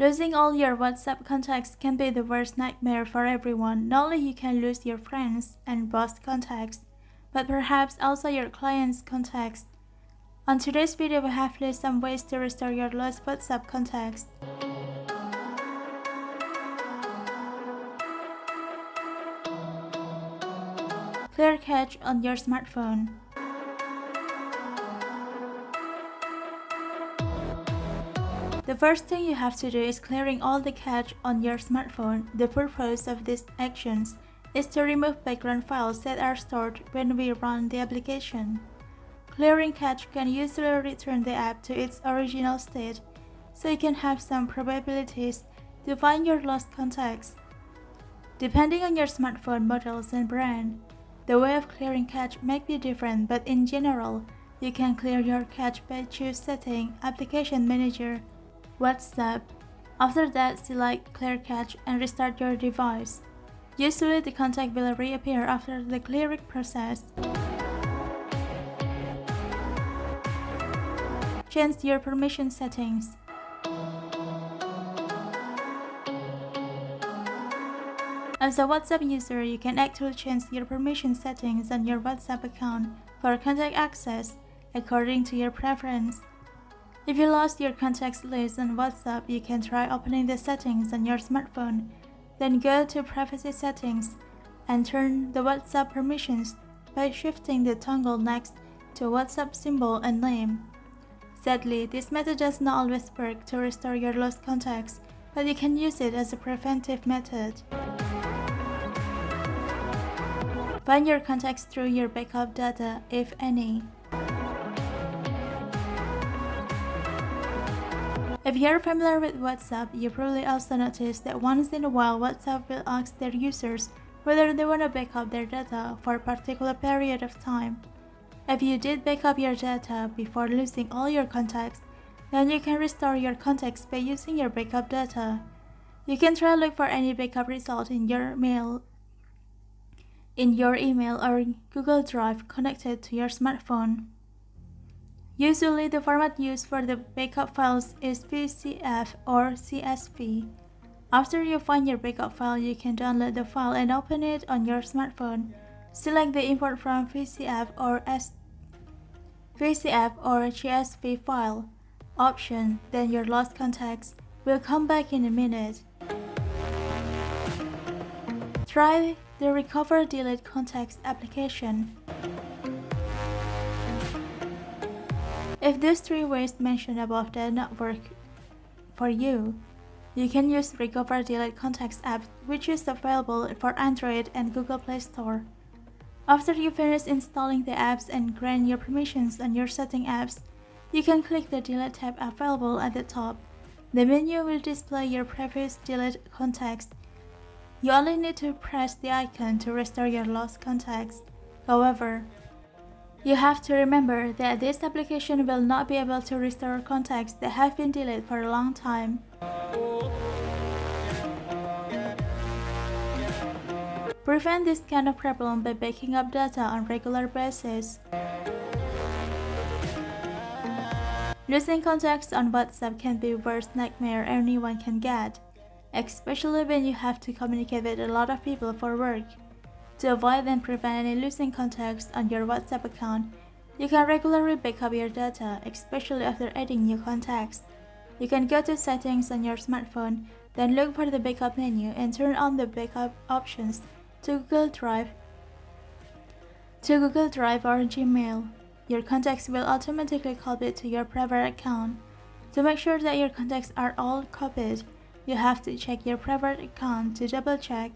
Losing all your WhatsApp contacts can be the worst nightmare for everyone. Not only you can lose your friends and boss contacts, but perhaps also your clients' contacts. On today's video, we have listed some ways to restore your lost WhatsApp contacts. Clear cache on your smartphone. The first thing you have to do is clearing all the cache on your smartphone. The purpose of these actions is to remove background files that are stored when we run the application. Clearing cache can usually return the app to its original state, so you can have some probabilities to find your lost contacts. Depending on your smartphone models and brand, the way of clearing cache may be different, but in general, you can clear your cache by choose setting, application manager, WhatsApp. After that, select clear cache and restart your device. Usually the contact will reappear after the clearing process. Change your permission settings. As a WhatsApp user, you can actually change your permission settings on your WhatsApp account for contact access according to your preference. If you lost your contacts list on WhatsApp, you can try opening the settings on your smartphone then go to Privacy Settings and turn the WhatsApp permissions by shifting the toggle next to WhatsApp symbol and name. Sadly, this method does not always work to restore your lost contacts, but you can use it as a preventive method. Find your contacts through your backup data, if any. If you're familiar with WhatsApp, you probably also noticed that once in a while WhatsApp will ask their users whether they want to backup their data for a particular period of time. If you did backup your data before losing all your contacts, then you can restore your contacts by using your backup data. You can try to look for any backup result in your mail in your email or Google Drive connected to your smartphone. Usually the format used for the backup files is VCF or CSV. After you find your backup file, you can download the file and open it on your smartphone. Select the import from VCF or S VCF or CSV file option, then your lost contacts will come back in a minute. Try the Recover Delete Contacts application. If these three ways mentioned above do not work for you, you can use Recover Delete Contacts app which is available for Android and Google Play Store. After you finish installing the apps and grant your permissions on your setting apps, you can click the Delete tab available at the top. The menu will display your previous delete contacts. You only need to press the icon to restore your lost contacts. However, you have to remember that this application will not be able to restore contacts that have been deleted for a long time. Prevent this kind of problem by backing up data on regular basis. Losing contacts on WhatsApp can be worst nightmare anyone can get, especially when you have to communicate with a lot of people for work. To avoid and prevent any losing contacts on your WhatsApp account, you can regularly backup your data, especially after adding new contacts. You can go to Settings on your smartphone, then look for the Backup menu and turn on the backup options to Google Drive. To Google Drive or Gmail, your contacts will automatically copy to your private account. To make sure that your contacts are all copied, you have to check your private account to double check.